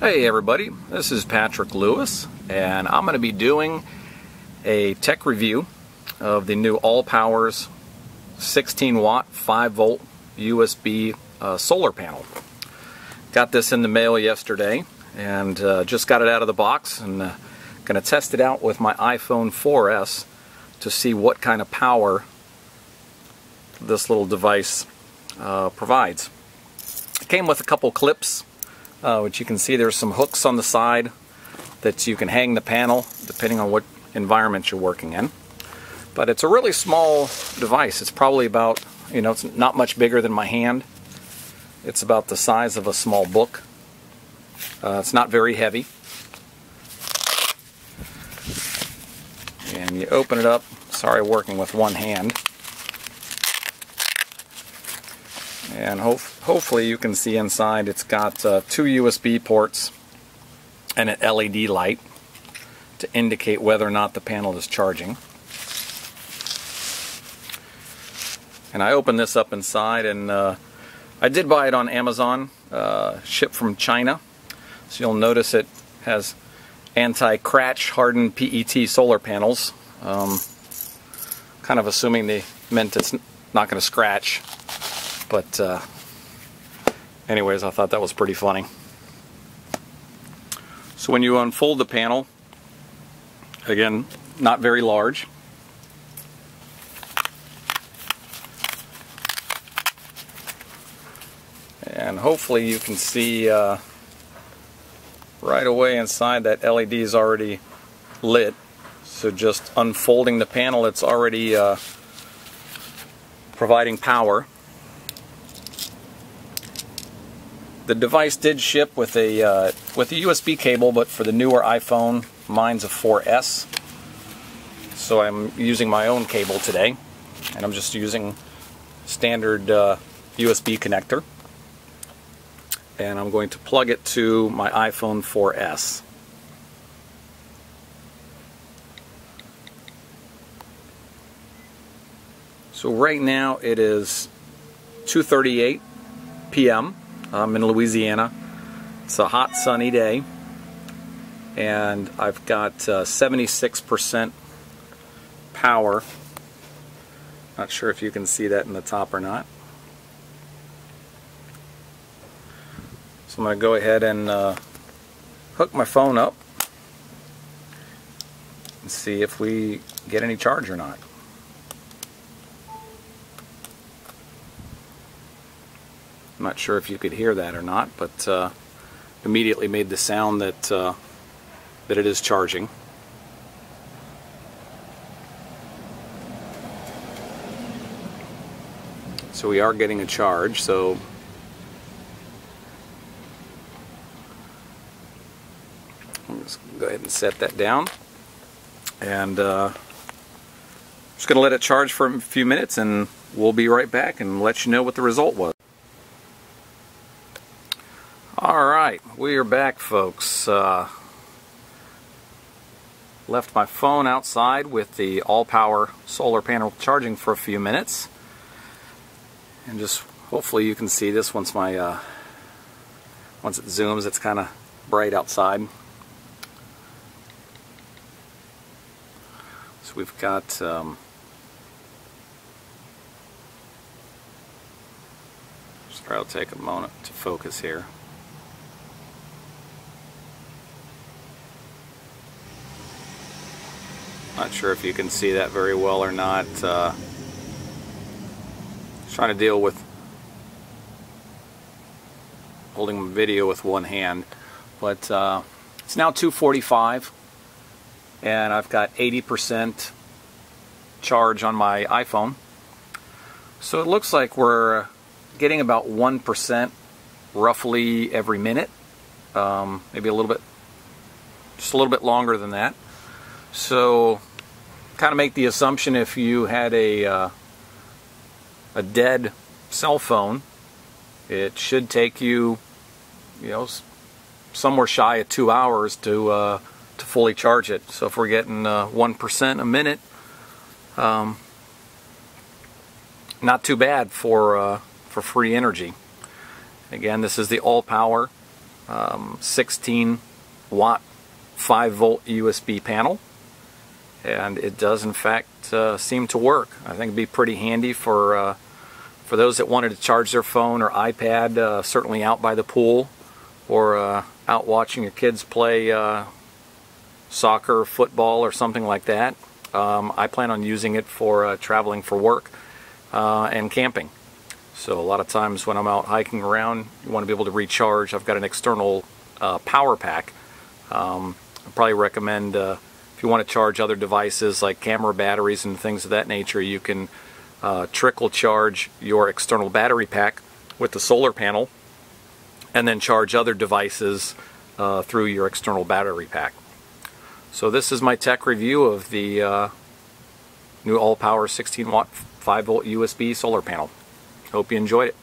Hey everybody, this is Patrick Lewis and I'm going to be doing a tech review of the new Allpowers 16 watt 5 volt USB uh, solar panel. Got this in the mail yesterday and uh, just got it out of the box and uh, going to test it out with my iPhone 4S to see what kind of power this little device uh, provides. It came with a couple clips uh, which you can see there's some hooks on the side that you can hang the panel depending on what environment you're working in. But it's a really small device. It's probably about, you know, it's not much bigger than my hand. It's about the size of a small book. Uh, it's not very heavy. And you open it up. Sorry, working with one hand. And ho hopefully you can see inside it's got uh, two USB ports and an LED light to indicate whether or not the panel is charging. And I opened this up inside and uh, I did buy it on Amazon, uh, shipped from China. So you'll notice it has anti-crash hardened PET solar panels. Um, kind of assuming they meant it's not going to scratch. But uh, anyways, I thought that was pretty funny. So when you unfold the panel, again, not very large. And hopefully you can see uh, right away inside that LED is already lit. So just unfolding the panel, it's already uh, providing power. The device did ship with a uh, with a USB cable, but for the newer iPhone, mine's a 4S. So I'm using my own cable today, and I'm just using standard uh, USB connector. And I'm going to plug it to my iPhone 4S. So right now it is 2:38 p.m. I'm in Louisiana. It's a hot sunny day and I've got 76% uh, power. Not sure if you can see that in the top or not. So I'm going to go ahead and uh, hook my phone up and see if we get any charge or not. I'm not sure if you could hear that or not, but uh, immediately made the sound that uh, that it is charging. So we are getting a charge, so let's go ahead and set that down. And uh, just going to let it charge for a few minutes and we'll be right back and let you know what the result was. We are back folks. Uh, left my phone outside with the Allpower solar panel charging for a few minutes. And just hopefully you can see this once my uh, once it zooms it's kind of bright outside. So we've got um, I'll take a moment to focus here. Not sure if you can see that very well or not. Uh, trying to deal with holding video with one hand. But uh, it's now 245 and I've got 80% charge on my iPhone. So it looks like we're getting about 1% roughly every minute. Um, maybe a little bit, just a little bit longer than that. So kind of make the assumption if you had a uh, a dead cell phone, it should take you, you know, somewhere shy of two hours to uh, to fully charge it. So if we're getting uh, one uh, a minute, um, not too bad for uh, for free energy. Again, this is the Allpower um, 16 watt 5 volt USB panel and it does in fact uh, seem to work. I think it'd be pretty handy for uh, for those that wanted to charge their phone or iPad uh, certainly out by the pool or uh, out watching your kids play uh, soccer, football or something like that. Um, I plan on using it for uh, traveling for work and camping. So a lot of times when I'm out hiking around, you want to be able to recharge. I've got an external power pack. Um, I probably recommend if you want to charge other devices like camera batteries and things of that nature, you can uh, trickle charge your external battery pack with the solar panel and then charge other devices uh, through your external battery pack. So this is my tech review of the uh, new Allpower 16 watt 5 volt USB solar panel. Hope you enjoyed it.